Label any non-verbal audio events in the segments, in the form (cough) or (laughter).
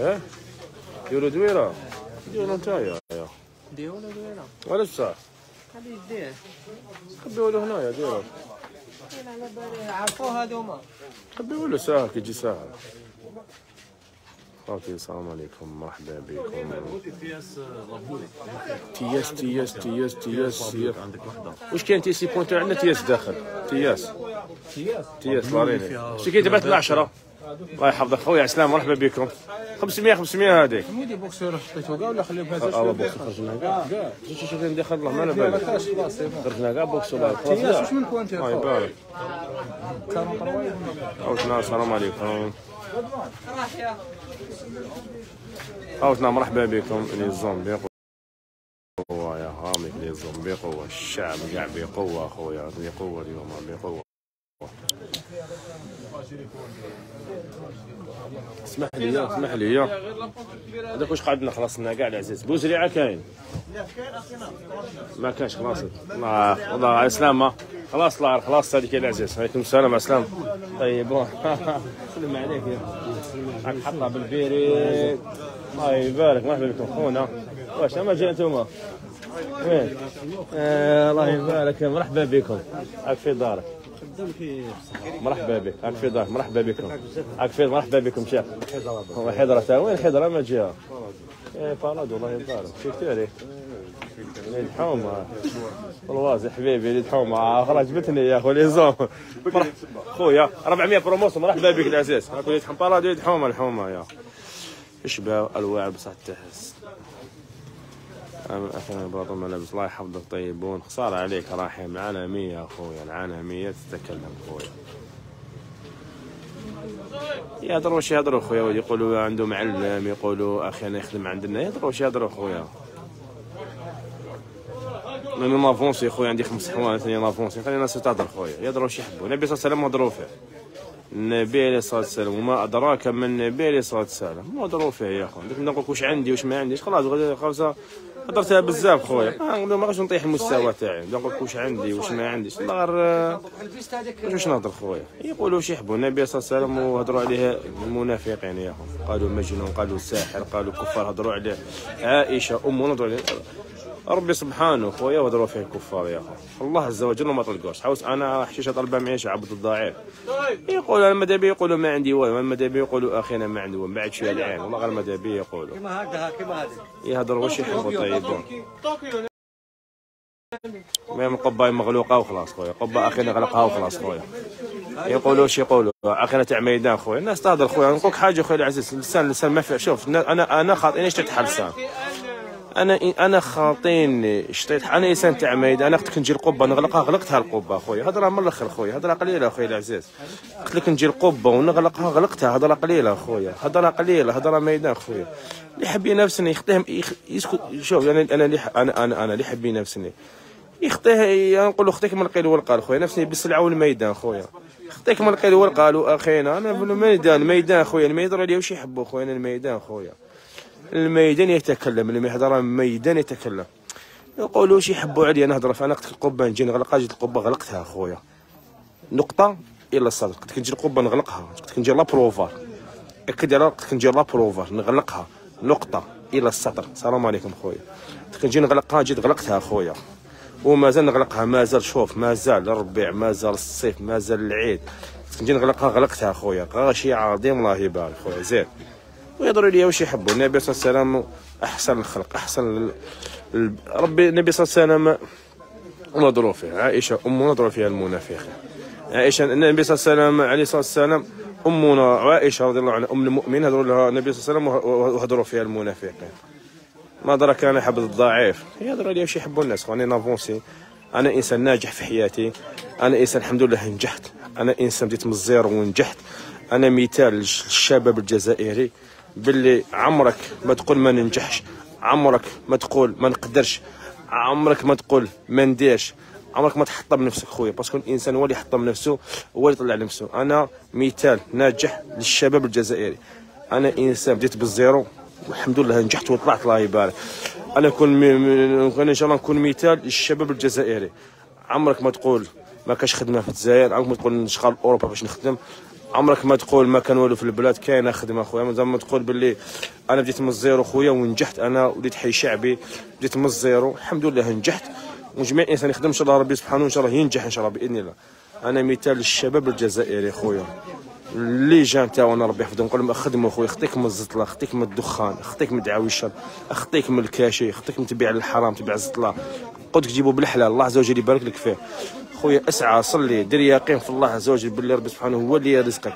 آه ديروا دويره ديروا نتايا يا ديروا له دويره علاش بصح خليه يديه خبيوه له هنايا كاين على بالي عرفوه هذوما خبيوه له ساهل كيجي ساهل أوكي السلام عليكم مرحبا بكم تياس تياس تياس تياس تياس واش كاين تي سي بوينتو عندنا تياس داخل تياس تياس لاريني شتي كاين دابا العشرة الله يحفظك. خويا عسلام مرحبا بكم. 500 500 هذيك مودي بوكسور حطيتو كاع ولا خليه بهذا آه بوكس خرجنا. كاع ندخل الله ما على خرجنا كاع بوكس ولا تياس واش من بوانتير الله يبارك. 43 عاوتنا السلام عليكم. عاوتنا مرحبا بكم. لي زومبي قوة يا هامك لي زومبي قوة الشعب كاع بقوة خويا بقوة اليوم بقوة. اسمح لي اسمح لي هذاك واش قعدنا خلصنا كاع العزيز؟ بوزريعة كاين. ما كانش خلاص. الله الله على السلامة. خلاص الله خلاص هذيك يا العزيز. عليكم السلام على السلامة. طيب (laughs) سلم عليك راك حطها بالبيريد الله يبارك مرحبا بكم خونا. واش ما جا انتوما وين؟ آه الله يبارك. مرحبا بكم. راك في دارك. مرحبا بك. راك في دارك مرحبا بكم. راك في مرحبا بكم شيخ. هو حضرة وين حضرة ما جا إيه فراد والله يبارك. شفتي ليد حومة. والواز حبيبي ليد حومة. اخر عجبتني يا اخو لي زوم. خويا 400 بروموس مرحبا بك العزيز. راكو ليد حمبارا ليد حومة. الحومة يا. اشبه الواعي بصح تحس أخيرا باطل ملابس الله يحفظك. طيبون خسارة عليك راحي معانا مية اخويا العانا مية. تتكلم اخويا يهضروا واش يهضروا خويا يقولوا عنده معلم يقولوا أخي أنا يخدم عندنا. يهضروا واش يهضروا خويا أنا نافونسي خويا عندي خمس حوان ثاني نافونسي خلينا الناس تهضر خويا يهضروا واش يحبوا. النبي صلى الله عليه وسلم هضروا فيه النبي عليه الصلاة والسلام. وما أدراك ما النبي عليه الصلاة والسلام. ما هضروا فيه يا خويا دوك نقول واش عندي؟ واش ما عنديش خلاص غادي خلاص. هضرتها بزاف خويا. ما ما غاديش نطيح المستوى تاعي. نقول لك واش عندي واش ما عنديش. الله غير واش واش نهضر خويا؟ يقولوا واش يحبوا. النبي صلى الله عليه وسلم وهضروا عليه المنافقين يا اخو قالوا مجنون قالوا ساحر قالوا كفار هضروا عليه. عائشة امنا هضروا عليه. ربي سبحانه خويا وهضروا فيه الكفار يا اخو الله عز وجل ما طلقوش. حوس أنا حشيشه طلبه معيشه عبد الضعيف. يقول أنا ماذا بي؟ يقولوا ما عندي والو. ماذا بي؟ يقولوا أخي أنا ما عندي والو بعد شوية العين. والله غير ماذا بي يقولوا. كيما هكذا كيما هذه يهضروا واش يحبوا طيبون المهم قبة مغلوقه وخلاص خويا. قبة أخي نغلقها وخلاص خويا. يقولوا واش يقولوا. أخينا تاع ميدان خويا. الناس تهضر خويا. نقول لك حاجة خويا العزيز. اللسان اللسان ما فيه شوف أنا أنا خاطيني شتيت حال لسان أنا أنا خاطيني شطيت أنا انسان تاع ميدان أنا لك نجي القبة نغلقها غلقتها القبة خويا هضره من الآخر خويا هضره قليله خويا العزيز. قلت لك نجي القبة ونغلقها غلقتها. هضره قليله خويا هضره قليله هضره ميدان خويا اللي حب ينافسني يخدم يخ... يسكت شوف أنا أنا اللي أنا أنا أنا اللي حب ينافسني. يخطيه نقول له خطيك من القيل والقال خويا نفسي بالسلعة والميدان خويا خطيك من القيل والقال واخينا أنا في الميدان ميدان خويا الميدان اللي واش يحبوا خويا أنا الميدان خويا الميدان يتكلم اللي يهضر الميدان يتكلم. يقولوا واش يحبوا عليا؟ نهضر فانا قلت القبة نجي نغلقها جيت القبة غلقتها خويا نقطة. إلى الصدر قلت لك نجي القبة نغلقها. قلت لك نجي لابروفار أكد على قلت لك نجي لابروفار نغلقها. نقطة. إلى السطر السلام عليكم خويا قلت لك نجي نغلقها جيت غلقتها خويا ومازال نغلقها. مازال شوف مازال الربيع مازال الصيف مازال العيد. قلت لك نجي نغلقها غلقتها خويا غاشي عظيم الله يبارك خويا زين. ويضروا لي واش يحبوا النبي صلى الله عليه وسلم أحسن الخلق أحسن ال... ربي النبي صلى الله عليه وسلم نظروا فيه. عائشة امنا نظروا فيها المنافقين عائشة النبي صلى الله عليه وسلم عليه الصلاة والسلام أمنا عائشة رضي الله عنها أم المؤمنين هضروا لها النبي صلى الله عليه وسلم وه- وهضروا فيها المنافقين ما درك أنا حبذ الضعيف. يهضروا لي واش يحبوا الناس. راني ن avancer أنا إنسان ناجح في حياتي. أنا إنسان الحمد لله نجحت. أنا إنسان بديت من ال zéro ونجحت. أنا مثال للشباب الجزائري. باللي عمرك ما تقول ما ننجحش عمرك ما تقول ما نقدرش عمرك ما تقول ما نديرش عمرك ما تحطم نفسك خويا parce que الإنسان هو اللي يحطم نفسه هو اللي يطلع نفسه. أنا مثال ناجح للشباب الجزائري. أنا إنسان بديت بال zéro والحمد لله نجحت وطلعت الله يبارك. أنا أنا إن شاء الله نكون مثال للشباب الجزائري. عمرك ما تقول ما كاش خدمة في الجزائر عمرك ما تقول نشغل أوروبا باش نخدم. عمرك ما تقول ما كان والو في البلاد كاينة خدمة خويا زعما ما تقول باللي أنا بديت من ال zéro خويا ونجحت. أنا وليت حي شعبي بديت من ال zéro. الحمد لله نجحت. وجميع إنسان يخدم إن شاء الله ربي سبحانه ان شاء الله ينجح إن شاء الله بإذن الله. أنا مثال للشباب الجزائري خويا. اللي جا تاعنا ربي يحفظهم نقول لهم خدموا خويا خطيك من الزطلة خطيك من الدخان خطيك من دعاوي الشر خطيك من ال cachet خطيك من تبيع الحرام تبيع الزطلة. قدك تجيبوا بالحلال. الله عز وجل يبارك لك فيه. خويا اسعى صلي. دير يقين في الله عز وجل باللي ربي سبحانه هو اللي يرزقك.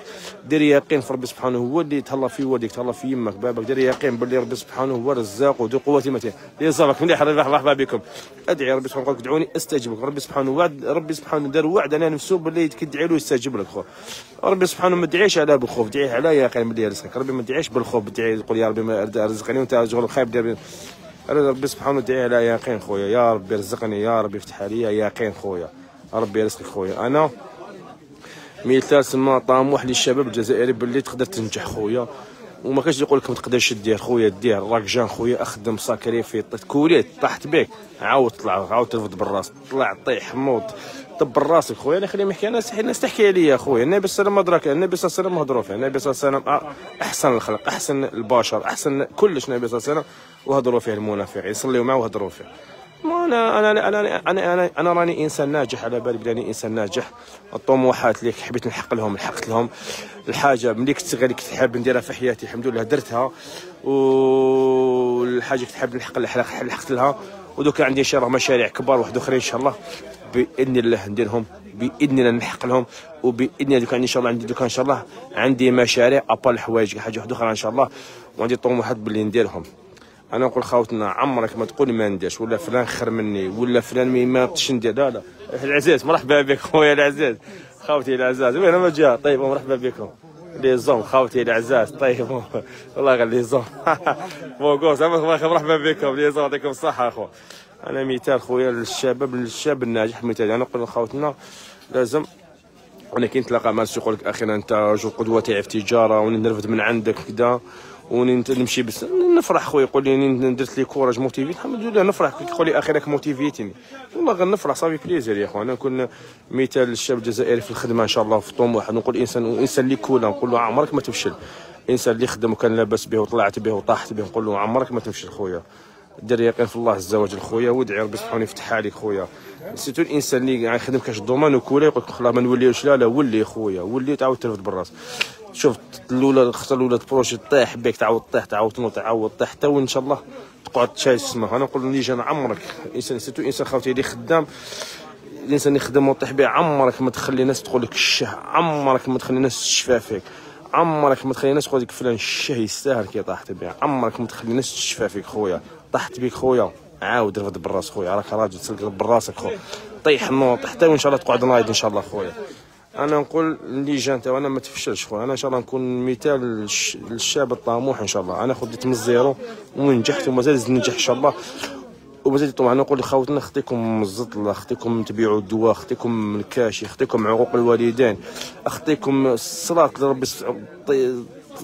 دير يقين في ربي سبحانه هو اللي يتهلا في والديك تهلا في يمك بابك. دير يقين باللي ربي سبحانه هو الرزاق وذو قوة متين. يصابك مليح مرحبا بكم. ادعي ربي سبحانه يقول ادعوني استجب ربي سبحانه وعد ربي سبحانه دار وعد على نفسه باللي كدعي له يستجيب لك خو ربي سبحانه ما تدعيش على بالخوف دعيه على يقين باللي يرزقك. ربي ما تدعيش بالخوف تدعي تقول يا ربي رزقني وأنت شغل خايب دير ربي سبحانه دعي على يقين خويا. يا ربي رزقني يا ربي افتح عليا يقين خويا. ربي يرزقك خويا. أنا مثال سما طموح للشباب الجزائري باللي تقدر تنجح خويا. وما كاش يقول لك ما تقدرش دير خويا دير راك jeune خويا أخدم sacrifier كوليت طاحت بك عاود طلع عاود ترفد بالراس. طلع طيح موت. طب راسك خويا أنا خليني نحكي أنا الناس تحكي عليا خويا. النبي صلى الله عليه وسلم النبي صلى الله عليه وسلم هضروا فيه النبي صلى الله عليه وسلم أحسن الخلق أحسن البشر أحسن كلش. النبي صلى الله عليه وسلم وهضروا فيه المنافقين. يصليوا معه وهضروا فيه ما أنا أنا أنا أنا أنا, أنا راني إنسان ناجح على بالي بلاني إنسان ناجح. الطموحات اللي حبيت نحقق لهم لحقت لهم. الحاجة ملي كنت غير كنت حاب نديرها في حياتي الحمد لله درتها. والحاجة كنت حاب نحقق لحقت لها. ودوك عندي ان شاء الله مشاريع كبار واحد أخرين إن شاء الله. بإذن الله نديرهم بإذن الله نحقق لهم. وبإذن الله دوك إن شاء الله عندي دوك إن شاء الله عندي مشاريع ابال الحوايج حاجة واحدة أخرى إن شاء الله. وعندي طموحات باللي نديرهم. أنا نقول خاوتنا عمرك ما تقول ما نديرش ولا فلان خير مني ولا فلان ما بطش ندير. لا لا. العزيز مرحبا بك خويا (laughs) العزيز. خاوتي العزاز. وين ما جا طيب مرحبا بكم. les hommes خاوتي العزاز. طيب. (laughs) والله غير les hommes. (laughs) beau gosse مرحبا بكم. les hommes يعطيكم الصحة اخو أنا مثال خويا للشباب للشاب الناجح مثال أنا نقول لخاوتنا لازم أنا كي نتلاقى مع يقول لك أخي أنت قدوة تاعي في التجاره ونرفد من عندك كذا ونمشي بس نفرح خويا يقول لي درت لي courage موتيفيت. الحمد لله نفرح كي يقول لي أخي راك motivé تني والله غنفرح ça fait plaisir يا أنا نكون مثال للشاب الجزائري في الخدمة إن شاء الله في الطموح نقول انسان إنسان اللي كولا نقول له عمرك ما تفشل. إنسان اللي خدم وكان لاباس به وطلعت به وطاحت به نقول له عمرك ما تفشل خويا. دير يقين في الله عز وجل خويا وادعي ربي سبحانه يفتح عليك خويا. surtout الإنسان اللي يخدم كاش domaine وكولا يقول لك خلا ما نوليوش لا لا ولي خويا ولي تعاود ترفد بالراس. شوف الأولى الخطه الأولى تبروشي طيح بك تعاود طيح تعاود تنوض تعاود طيح حتى وإن شاء الله تقعد تشايس تسمع أنا نقول لي أنا عمرك إنسان surtout إنسان خاوتي اللي خدام الانسان يخدم وطيح به عمرك ما تخلي ناس تقول لك الشه عمرك ما تخلي ناس تشفى فيك عمرك ما تخلي ناس تقول لك فلان الشه يستاهل كي طاحت به عمرك ما تخلي ناس تشفى فيك خويا طاحت بك خويا عاود رفد بالراس خويا راك راجل تسلك براسك خويا طيح نوض حتى وإن شاء الله تقعد نايض إن شاء الله خويا. أنا نقول اللي جا انت وأنا ما تفشلش خويا. أنا إن شاء الله نكون مثال للشاب الطموح إن شاء الله. أنا بديت من ال zéro ونجحت ومازال ننجح إن شاء الله. ومازال طبعا نقول لخوتنا خطيكم من الزطلة خطيكم تبيعوا الدواء خطيكم ال cachet خطيكم عقوق الوالدين اخطيكم الصلاة لربي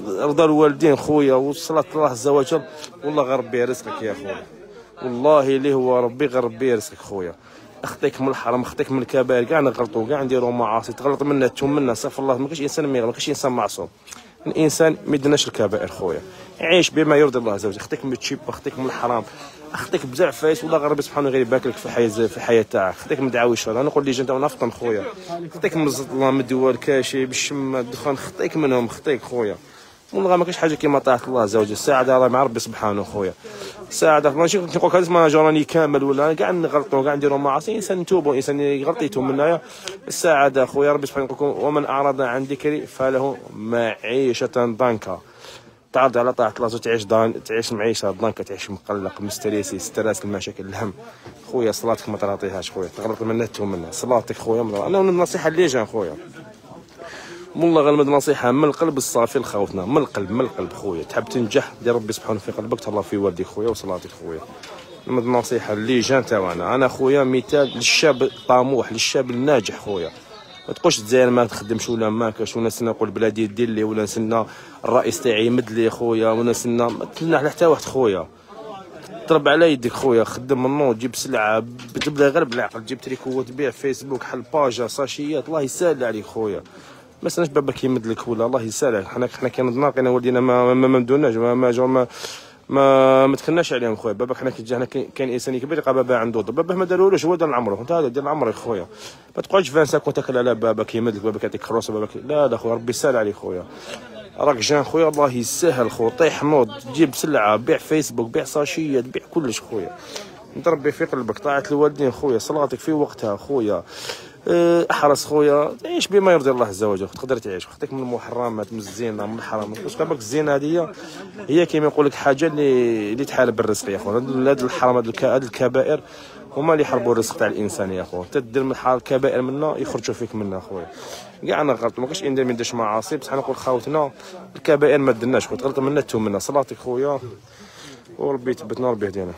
رضا الوالدين خويا والصلاة الله عز وجل. والله غير ربي يرزقك يا خويا. والله اللي هو ربي غير ربي يرزقك خويا. اخطيك من الحرام اخطيك من الكبائر كاع نغلطوا كاع نديروا معاصي تغلط منا تشوم منا استغفر الله ما كاينش إنسان ما كاينش إنسان معصوم. الإنسان ما يدناش الكبائر خويا. عيش بما يرضي الله عز وجل. اخطيك من التشيب اخطيك من الحرام. اخطيك بزاف فايس والله ربي سبحانه غير يبارك لك في الحياة في الحياة تاعك. اخطيك من دعاوي الشر أنا نقول لي جنت نفطن خويا. اخطيك من الظلام من الدول كاشي بالشم الدخان. خطيك منهم خطيك خويا. والله ما كاينش حاجة كيما طاعه الله عز وجل. راه مع ربي سبحانه خويا. الساعة ماشي نقول لك ما راني كامل ولا كاع نغلطوا كاع نديروا معاصي إنسان نتوبوا إنسان يغلط يتوب منايا الساعة خويا ربي سبحانه يقول ومن أعرض عن ذكري فله معيشة ضنكا. تعرض على طاعة الله تعيش دان تعيش معيشة ضنكة تعيش مقلق م stressé stress المشاكل الهم. خويا صلاتك ما تعطيهاش خويا تغلط منها تتوب منها. صلاتك خويا أنا النصيحة les jeunes خويا. والله غير نمد نصيحة من القلب الصافي لخوتنا من القلب من القلب خويا. تحب تنجح دير ربي سبحانه في قلبك تهلا في والديك خويا وصلاتك خويا. نمد نصيحة les jeunes تاعنا أنا خويا مثال للشاب الطموح للشاب الناجح خويا. ما تقولش الجزائر ما تخدمش ولا ما كاش ولا سنا نقول بلادي دير لي ولا سنا الرئيس تاعي يمد لي خويا ولا سنا ما تنح حتى واحد خويا. ضرب على يدك خويا خدم نوض جيب سلعة تبدا غير بالعقل جيب تريكو تبيع فيسبوك حل page ساشيات الله يسهل عليك خويا. ما استناش باباك يمد لك ولا الله يسالك. حنا حنا كان ناقينا والدينا ما ما ما مدوناش. ما ما جو ما ما ما تخناش عليهم خويا. باباك حنا كي جا هنا كاين إنسان كبير يلقى بابا عنده دار. باباه ما دارولوش هو دار عمره انت هذا دير عمرك خويا. ما تقعدش فانسا كنت تاكل على باباك يمد لك باباك يعطيك خروصه باباك لا لا خويا ربي يسهل عليك خويا. راك جان خويا الله يسهل خويا. طيح نوض تجيب سلعة بيع فيسبوك بيع ساشيه بيع كلش خويا. نتربي في قلبك طاعة الوالدين خويا. صلاتك في وقتها خويا. أحرص خويا تعيش بما يرضي الله عز وجل تقدر تعيش خطيك من المحرمات من الزينه من الحرام واش بالك الزينه هذه هي كيما يقول لك حاجة اللي اللي تحارب بالرزق يا خويا. هاد الحرام هاد الك- هاد الكبائر هما اللي يحاربوا الرزق تاع الإنسان يا خويا. تدير من الحرام الكبائر منا يخرجوا فيك منا خويا. كاع أنا غلط ما كاش ندير ما نديرش معاصي بصح نقول خاوتنا الكبائر ما درناش خويا تغلط منا توب منا صلاتك خويا. وربي يثبتنا ربي يهدينا.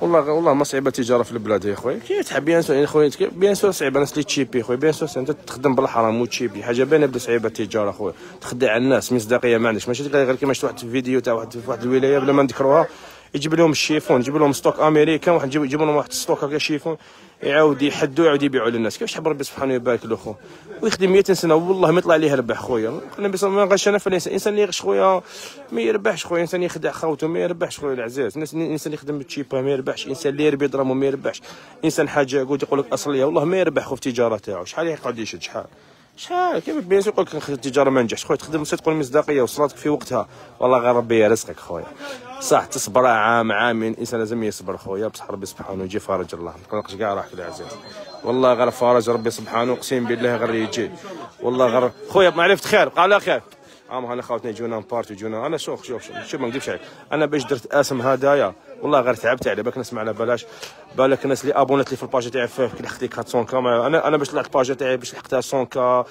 والله والله ما صعيبة التجارة في البلاد يا خويا. كي تحب bien sûr يا خويا bien sûr صعيبة الناس اللي تشيبي خويا. bien sûr أنت تخدم بالحرام وتشيبي. حاجة باينة بلا صعيبة التجارة خويا. تخدع الناس مصداقية ما عندكش ماشي غير كيما شفت واحد الفيديو تاع واحد في واحد الولاية بلا ما نذكروها. يجيب لهم ال chiffon يجيب لهم stock américain واحد يجيب لهم واحد ال stock هكا chiffon يعاود يحدوا يعاود يبيعوا للناس. كيفاش حب ربي سبحانه يبارك له خو ويخدم 200 سنة والله ما يطلع عليه ربح خويا. النبي صلى الله عليه وسلم غش أنا الإنسان اللي يغش خويا ما يربحش خويا. الإنسان يخدع خوته ما يربحش خويا الناس الإنسان يخدم بالتشيبا ما يربحش. الإنسان اللي يربي درهمه ما يربحش. انسان حاجة يقول لك أصلية والله ما يربح خو في التجارة تاعو. شحال يقعد يشد؟ شحال؟ شحال كيما بيان سور يقول لك التجاره ما نجحش خويا تخدم صدق المصداقيه وصلاتك في وقتها. والله غير ربي يرزقك خويا. صح تصبر عام عامين الإنسان لازم يصبر خويا. بصح ربي سبحانه يجي فارج الله. ما تقلقش كاع راحك العزيز والله غير فارج ربي سبحانه أقسم بالله غير يجي. والله غير خويا ما عرفت خير قال لا خير. أما انا خاوتنا يجونا بارتي يجونا أنا شوف شوف شوف, ما نكذبش عليك أنا باش درت اسم هدايا. والله غير تعبت عليه بالك نسمع على بلاش بالك الناس اللي ابونات لي في الباج تاعي في لحقت لي 400 كا أنا أنا باش طلعت الباج تاعي باش لحقتها 100 كا.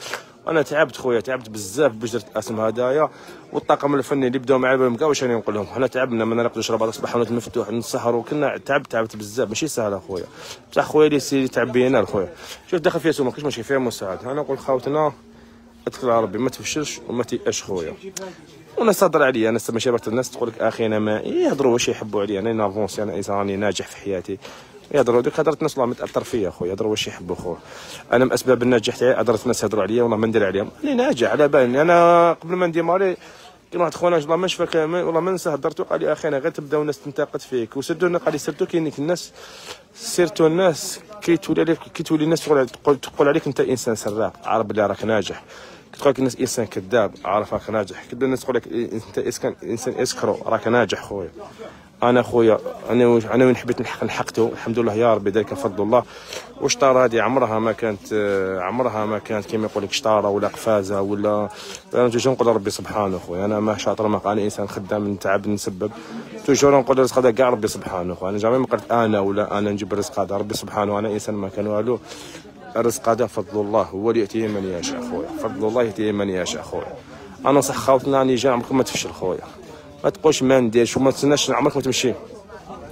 أنا تعبت خويا تعبت بزاف باش درت اسم هدايا. والطاقم الفني اللي بداو معايا ما واش راني نقول لهم؟ حنا تعبنا ما نرقدوش ربع الصباح ونوت مفتوح نسهروا كنا تعبت تعبت بزاف. ماشي سهل اخويا بصح خويا اللي سي تعب بينا خويا. شوف داخل فيها سومه كاش ماشي فيها مساعد أنا نقول خاوتنا اتكل على ربي ما تفشلش وما تيأش خويا. وناس تهضر عليا أنا ماشي برت الناس تقول لك أخي أنا ما يهضروا واش يحبوا عليا أنا نافونسي أنا إنسان راني ناجح في حياتي. يهضروا دوك هضرت ناس والله متاثر فيا خويا يهضروا واش يحبوا خويا. أنا من أسباب النجاح تاعي هضرت ناس يهضروا عليا والله ما ندير عليهم. راني ناجح على بالي أنا قبل ما ن démarrer كاين واحد خونا والله ما ما- والله ما ننسى هضرت قال لي أخي أنا غير تبداو الناس تنتقد فيك و surtout قال لي surtout كاين الناس surtout الناس كي تولي عليك كي تولي الناس تقول تقول, عليك أنت إنسان سراق عارف بلي راك ناجح. كي تقول لك الناس إنسان كذاب عارف راك ناجح. كي الناس تقول لك إنت إنسان escroc راك ناجح خويا. أنا خويا أنا وش- أنا وين حبيت نحقق لحقته الحمد لله يا ربي ذلك فضل الله. وشطاره هذه؟ عمرها ما كانت آه، عمرها ما كانت كما يقول لك شطارة ولا قفازة ولا أنا توجور نقول ربي سبحانه خويا أنا ما شاطر ما أنا إنسان خدام نتعب نسبب. توجور نقول الرزق هذا كاع ربي سبحانه خويا أنا جامي ما قلت أنا ولا أنا نجيب الرزق هذا. ربي سبحانه أنا إنسان ما كان والو. الرزق هذا فضل الله هو اللي يأتيه من يشاء خويا فضل الله يأتيه من يشاء خويا أنا صح خاوتنا راني جا عمركم ما تفشل خويا ما تقولش ما نديرش وما تستناش عمرك ما تمشي.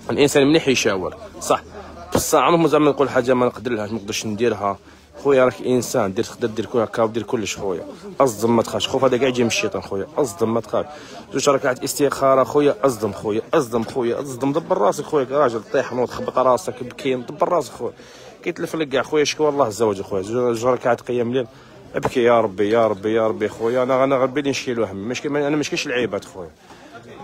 الإنسان مليح يشاور. صح. بصح عمرك ما زعما نقول حاجة ما نقدرلهاش ما نقدرش نديرها. خويا راك إنسان دير تقدر دير كل هكا ودير كلش خويا. أصدم ما تخافش. خوف هذا كاع يجي من الشيطان خويا. أصدم ما تخافش. زوج ركعات استخارة خويا أصدم خويا أصدم خويا أصدم. دبر راسك خويا كراجل طيح نوض خبط راسك بكي دبر راسك خويا. كيتلف لك كاع خويا شكوى الله وجل خويا. زوج ركعات قيام الليل ابكي يا ربي يا ربي يا ربي خويا. أنا أنا غير بالي نشكي له هم مشكل أنا مشكلش العيبات خويا.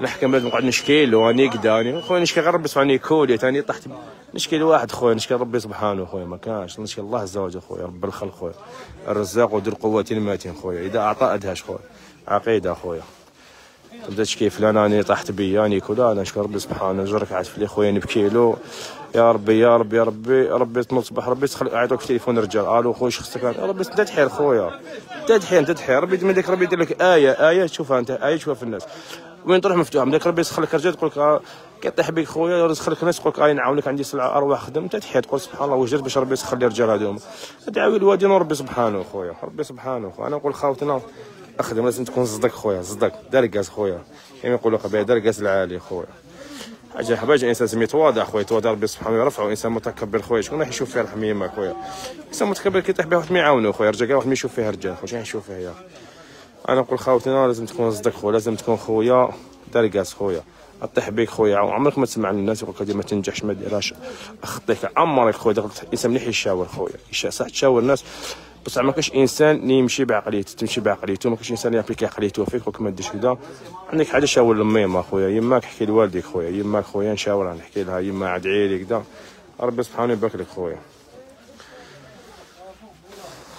نحكي بلاد نقعد نشكي له راني كدا راني خويا نشكي غير ربي سبحانه كولي ثاني طحت. نشكي لواحد خويا نشكي ربي سبحانه خويا ما كانش. نشكي الله عز وجل خويا رب الخلق خويا الرزاق وذو القوة المتين خويا إذا أعطى أدهش خويا عقيدة خويا تبدأ تشكي فلان راني طحت بيا راني كذا. أنا نشكر ربي سبحانه جرك عاد في خويا نبكي له يا ربي يا ربي يا ربي ربي تنوض صباح ربي تخلي اعطوك تليفون رجال. ألو خويا شخصك ربي أنت تحير خويا أنت تحير أنت تحير. ربي ربي يدير لك آية آية تشوفها أنت آية تشوفها في الناس. وين تروح مفتوح بدك ربي يسخر لك رجال تقول لك آه، كيطيح بك خويا يسخر لك الناس تقول لك آه، نعاونك عندي سلعة أرواح خدم أنت تحير تقول سبحان الله وجدت باش ربي يسخر لي الرجال هذوما دعوي الوالدين وربي سبحانه خويا ربي سبحانه خويا. أنا نقول خاوتنا أخدم لازم تكون صدق خويا صدق. درقاز خويا. كما يقولوا قبيله درقاز العالي خويا. حاجة حاجة إنسان لازم يتواضع خويا يتواضع ربي سبحانه يرفعه إنسان متكبر خويا. شكون راح يشوف فيه رحم يما خويا؟ إنسان متكبر كي يطيح به واحد ما يعاونه خويا رجع واحد ما يشوف فيها رجال خويا شنو يشوف فيها يا أنا نقول خاوتنا لازم تكون صدق خويا لازم تكون خويا درقاس خويا اطيح بيك خويا عمرك ما تسمع الناس يقول لك ما تنجحش ما ديرهاش. أخطيك عمرك خويا دخلت انسان مليح يشاور خويا صح تشاور الناس. بصح ما كاش إنسان اللي يمشي بعقليته تمشي بعقليته ما كاش إنسان يابليكي عقليته فيك وك ما ديرش كذا عندك حاجة شاور لميم اخويا يماك حكي لوالديك خويا يماك خويا نشاورها نحكي لها يما ادعي لي كذا ربي سبحانه يبارك لك خويا.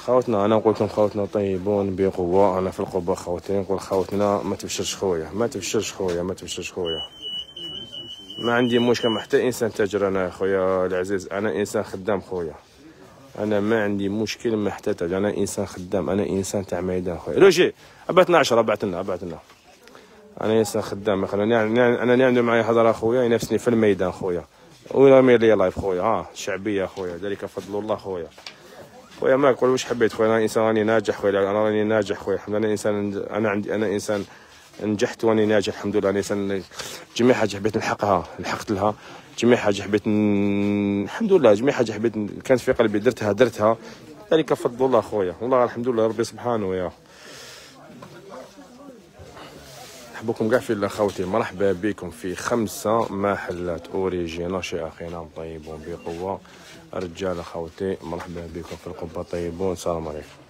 خوتنا أنا نقول لكم خوتنا طيبون بقوة أنا في القوه خوتي نقول خوتنا ما تبشرش خويا ما تبشرش خويا ما تبشرش خويا. ما عندي مشكل مع حتى إنسان تاجر أنا خويا العزيز أنا إنسان خدام خويا. أنا ما عندي مشكل مع حتى تاجر أنا إنسان خدام أنا إنسان تاع ميدان خويا. روجي ابعتنا 10 ابعتنا ابعتنا أنا إنسان خدام خلينا أنا نعمل معايا هضرة خويا ينافسني في الميدان خويا. وين رمي لي لايف خويا ها شعبية خويا ذلك فضل الله خويا. خويا ما نقول واش حبيت خويا أنا إنسان راني ناجح خويا أنا راني ناجح خويا الحمد لله أنا إنسان أنا عندي أنا إنسان نجحت واني ناجح الحمد لله أنا إنسان جميع حاجة حبيت نلحقها لحقت لها جميع حاجة حبيت ن... الحمد لله جميع حاجة حبيت ن- كانت في قلبي درتها درتها ذلك فضل الله خويا والله الحمد لله ربي سبحانه يا. نحبكم كاع في خوتي مرحبا بكم في خمسة محلات أوريجينال شي اخينا طيبون بقوة رجال خوتي مرحبا بكم في القبة طيبون سلام عليكم.